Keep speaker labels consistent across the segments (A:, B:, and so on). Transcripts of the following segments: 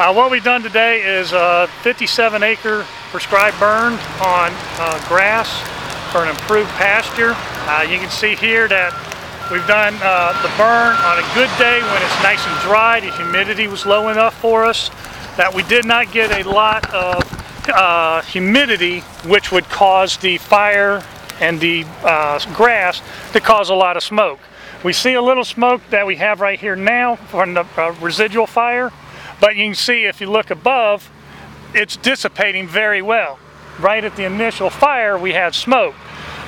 A: Uh, what we've done today is a 57 acre prescribed burn on uh, grass for an improved pasture. Uh, you can see here that we've done uh, the burn on a good day when it's nice and dry. The humidity was low enough for us that we did not get a lot of uh, humidity which would cause the fire and the uh, grass to cause a lot of smoke. We see a little smoke that we have right here now from the uh, residual fire, but you can see if you look above, it's dissipating very well. Right at the initial fire, we had smoke.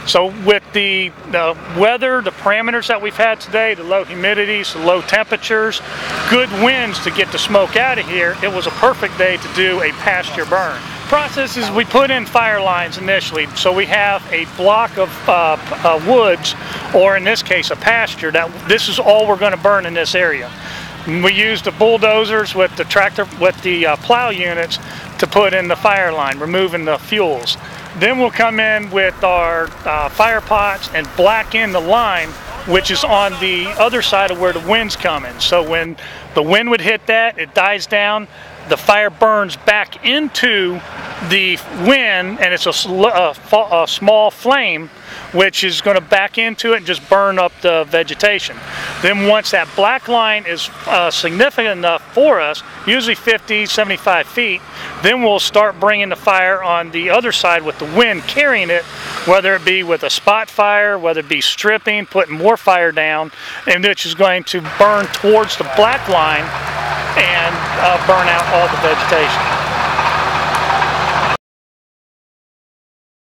A: So with the, the, weather, the parameters that we've had today, the low humidities, the low temperatures, good winds to get the smoke out of here, it was a perfect day to do a pasture burn process is we put in fire lines initially. So we have a block of uh, uh, woods, or in this case, a pasture, that this is all we're going to burn in this area. We use the bulldozers with the tractor, with the uh, plow units to put in the fire line, removing the fuels. Then we'll come in with our uh, fire pots and black in the line which is on the other side of where the wind's coming. So when the wind would hit that, it dies down, the fire burns back into the wind and it's a, a, a small flame which is going to back into it and just burn up the vegetation. Then once that black line is uh, significant enough for us, usually 50, 75 feet, then we'll start bringing the fire on the other side with the wind carrying it, whether it be with a spot fire, whether it be stripping, putting more fire down, and which is going to burn towards the black line and uh, burn out all the vegetation.